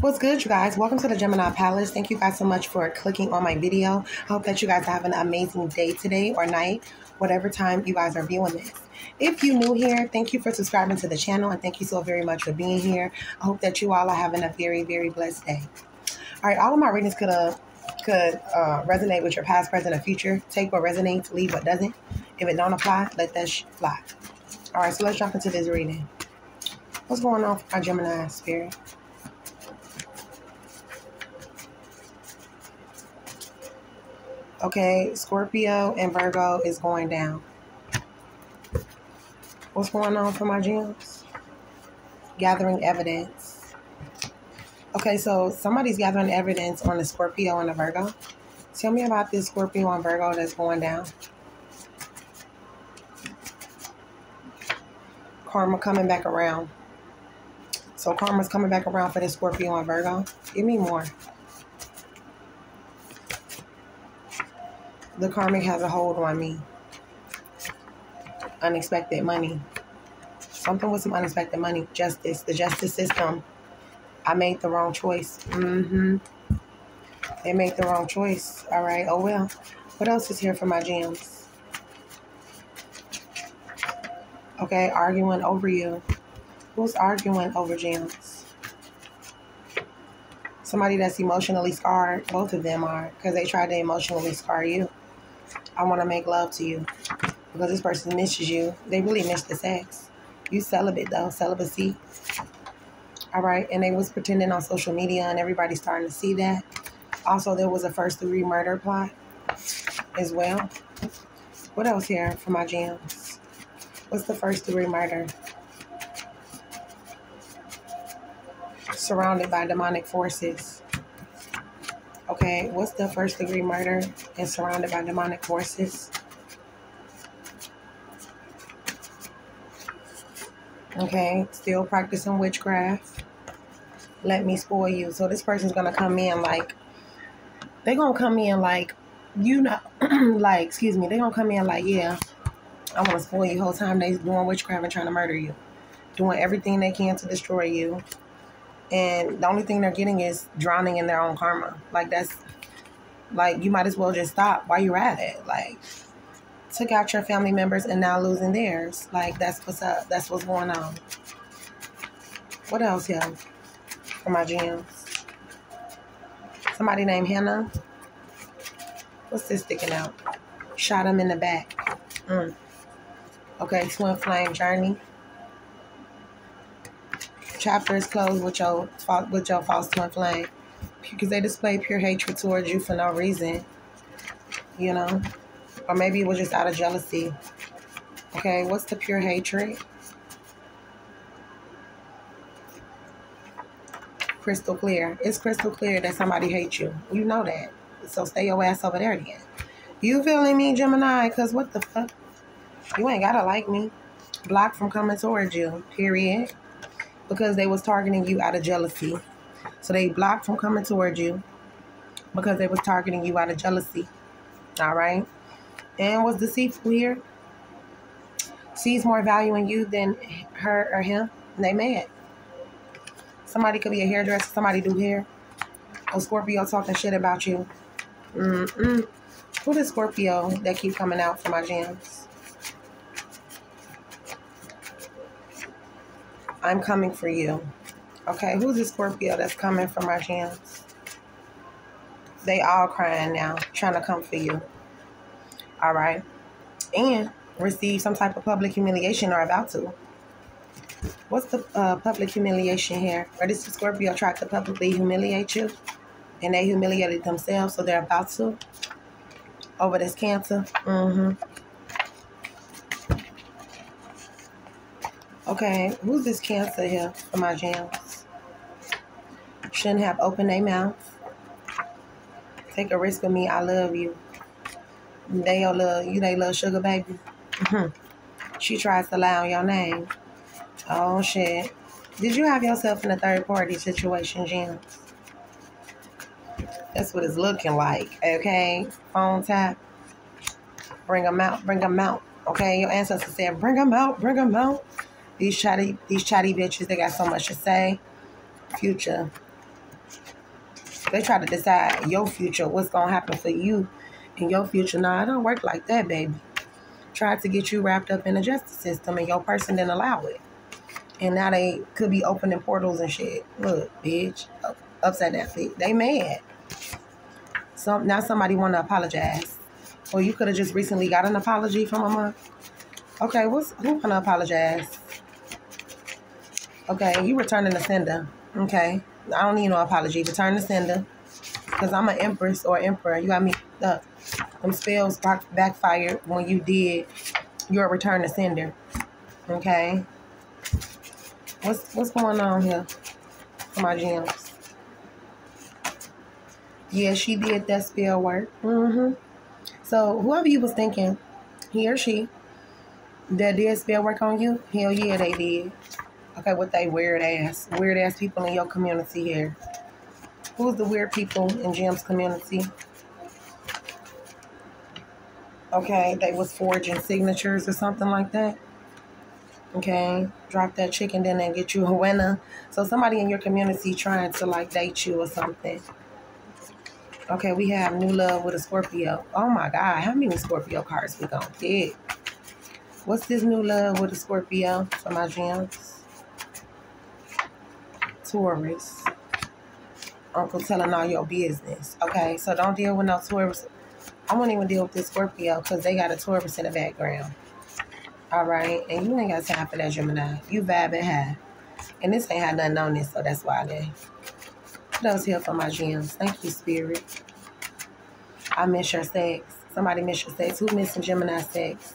good, you guys? Welcome to the Gemini Palace. Thank you guys so much for clicking on my video. I hope that you guys have an amazing day today or night, whatever time you guys are viewing this. If you're new here, thank you for subscribing to the channel and thank you so very much for being here. I hope that you all are having a very, very blessed day. All right, all of my readings could uh, could uh, resonate with your past, present, or future. Take what resonates, leave what doesn't. If it don't apply, let that fly. All right, so let's jump into this reading. What's going on for my Gemini spirit? Okay, Scorpio and Virgo is going down. What's going on for my gems? Gathering evidence. Okay, so somebody's gathering evidence on the Scorpio and the Virgo. Tell me about this Scorpio and Virgo that's going down. Karma coming back around. So karma's coming back around for this Scorpio and Virgo. Give me more. The karmic has a hold on me. Unexpected money. Something with some unexpected money. Justice. The justice system. I made the wrong choice. Mm-hmm. They made the wrong choice. All right. Oh, well. What else is here for my gems? Okay. Arguing over you. Who's arguing over gems? Somebody that's emotionally scarred. Both of them are. Because they tried to emotionally scar you. I want to make love to you because this person misses you. They really miss the sex. You celibate though, celibacy. All right, and they was pretending on social media, and everybody's starting to see that. Also, there was a first degree murder plot as well. What else here for my gems? What's the first degree murder? Surrounded by demonic forces. What's the first degree murder and surrounded by demonic forces? Okay, still practicing witchcraft. Let me spoil you. So this person's gonna come in like they're gonna come in like you know like excuse me, they're gonna come in like, yeah, I wanna spoil you whole time they doing witchcraft and trying to murder you. Doing everything they can to destroy you and the only thing they're getting is drowning in their own karma. Like that's like you might as well just stop while you're at it. Like took out your family members and now losing theirs. Like that's what's up. That's what's going on. What else here for my gems? Somebody named Hannah. What's this sticking out? Shot him in the back. Mm. Okay, twin flame journey chapter is closed with your with your false twin flame because they display pure hatred towards you for no reason, you know, or maybe it was just out of jealousy. Okay, what's the pure hatred? Crystal clear. It's crystal clear that somebody hates you. You know that. So stay your ass over there again. You feeling me, Gemini? Because what the fuck? You ain't gotta like me. Block from coming towards you. Period because they was targeting you out of jealousy. So they blocked from coming towards you because they was targeting you out of jealousy. All right. And was deceitful here. Sees more value in you than her or him. They mad. Somebody could be a hairdresser. Somebody do hair. A Scorpio talking shit about you. Mm-mm. Who the Scorpio that keep coming out for my gems? I'm coming for you. Okay, who's the Scorpio that's coming for my chance? They all crying now, trying to come for you. All right. And receive some type of public humiliation or about to. What's the uh, public humiliation here? Or this Scorpio tried to publicly humiliate you and they humiliated themselves, so they're about to over this cancer. Mm-hmm. Okay, who's this cancer here for my jams? Shouldn't have opened their mouth. Take a risk with me. I love you. They your little, you they little sugar baby. Mm-hmm. She tries to lie on your name. Oh shit. Did you have yourself in a third party situation, James? That's what it's looking like. Okay, phone tap. Bring them out. Bring them out. Okay, your ancestors said, bring them out. Bring them out. These chatty, these chatty bitches, they got so much to say. Future. They try to decide your future, what's gonna happen for you in your future. Nah, it don't work like that, baby. Tried to get you wrapped up in the justice system and your person didn't allow it. And now they could be opening portals and shit. Look, bitch. Upside down feet. They mad. Some now somebody wanna apologize. Or you could have just recently got an apology from a month. Okay, what's who wanna apologize? Okay, you returning the sender. Okay. I don't need no apology. Return the sender. Because I'm an empress or emperor. You got me up. Them spells backfired when you did your return to sender. Okay. What's what's going on here for my gems? Yeah, she did that spell work. Mm-hmm. So whoever you was thinking, he or she, that did spell work on you, hell yeah, they did. Okay, what they weird ass, weird ass people in your community here. Who's the weird people in Jim's community? Okay, they was forging signatures or something like that. Okay, drop that chicken then and get you a winner. So somebody in your community trying to like date you or something. Okay, we have new love with a Scorpio. Oh my God, how many Scorpio cards we gonna get? What's this new love with a Scorpio for my gems? Taurus. Uncle telling all your business. Okay, so don't deal with no Taurus. I won't even deal with this Scorpio because they got a Taurus in the background. All right, and you ain't got time for that Gemini. You vibing high. And this ain't had nothing on this, so that's why they. What else here for my gems? Thank you, Spirit. I miss your sex. Somebody miss your sex. Who missing Gemini sex?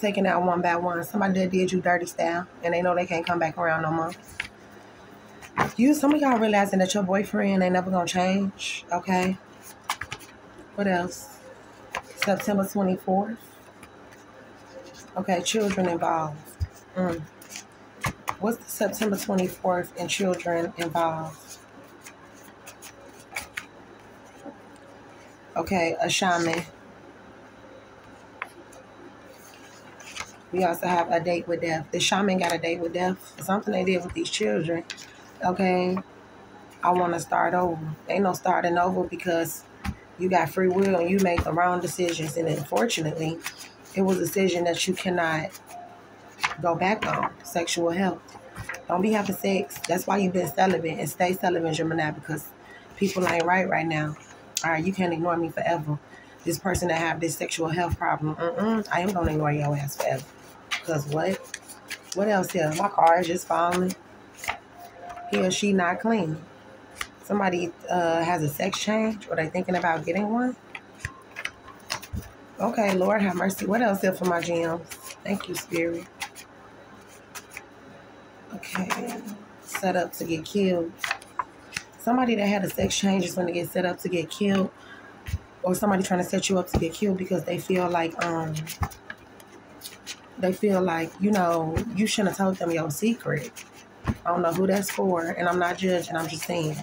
Taking out one by one. Somebody that did you dirty style and they know they can't come back around no more. You some of y'all realizing that your boyfriend ain't never gonna change, okay? What else? September 24th. Okay, children involved. Mm. What's the September 24th and children involved? Okay, a shaman. We also have a date with death. The shaman got a date with death. Something they did with these children. Okay. I want to start over. Ain't no starting over because you got free will and you make the wrong decisions. And unfortunately, it was a decision that you cannot go back on. Sexual health. Don't be having sex. That's why you've been celibate and stay celibate, Gemini, because people ain't right right now. All right, you can't ignore me forever. This person that have this sexual health problem, mm-mm, I am gonna ignore your ass forever. Cause what? What else here? My car is just falling. He or she not clean. Somebody uh, has a sex change or they thinking about getting one. Okay, Lord have mercy. What else here for my gems? Thank you, Spirit. Okay. Set up to get killed. Somebody that had a sex change is going to get set up to get killed. Or somebody trying to set you up to get killed because they feel like um they feel like, you know, you shouldn't have told them your secret. I don't know who that's for, and I'm not judging, I'm just saying.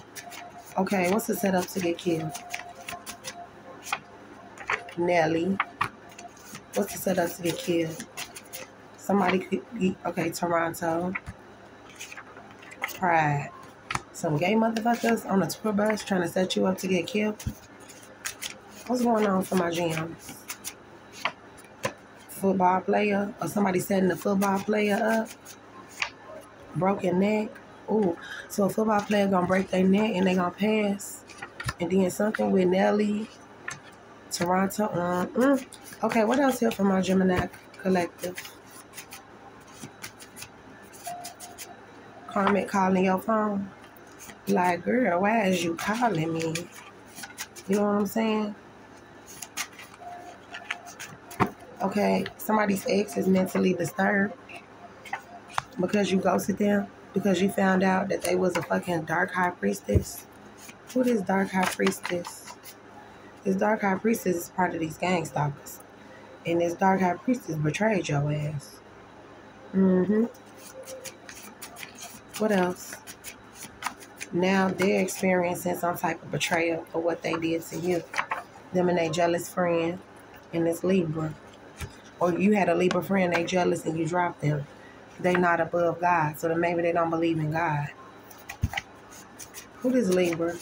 Okay, what's the setup to get killed? Nelly. What's the setup to get killed? Somebody could be, okay, Toronto. Pride. Some gay motherfuckers on a tour bus trying to set you up to get killed. What's going on for my gems? Football player or somebody setting a football player up. Broken neck. Ooh, so a football player gonna break their neck and they gonna pass. And then something with Nelly, Toronto. mm Okay, what else here from our Gemini collective? Karmic calling your phone. Like, girl, why is you calling me? You know what I'm saying? Okay, somebody's ex is mentally disturbed because you ghosted them, because you found out that they was a fucking dark high priestess. Who this dark high priestess? This dark high priestess is part of these gang stalkers. And this dark high priestess betrayed your ass. Mm-hmm. What else? Now they're experiencing some type of betrayal for what they did to you. Them and their jealous friend and this Libra or you had a Libra friend, they jealous and you dropped them. They not above God, so then maybe they don't believe in God. Who is Libra?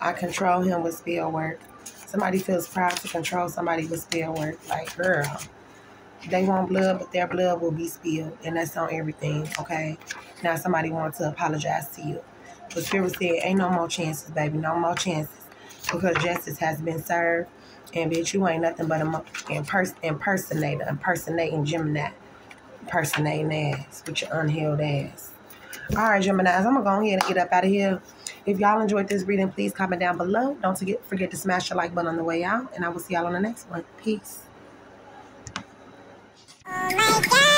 I control him with spell work. Somebody feels proud to control somebody with spell work. Like, girl, they want blood, but their blood will be spilled. And that's on everything, okay? Now somebody wants to apologize to you. But Spirit said, ain't no more chances, baby. No more chances. Because justice has been served. And bitch, you ain't nothing but a impers- impersonator, impersonating Gemini. Impersonating ass with your unhealed ass. All right, Geminis, I'm to go ahead and get up out of here. If y'all enjoyed this reading, please comment down below. Don't forget, forget to smash the like button on the way out. And I will see y'all on the next one. Peace. Oh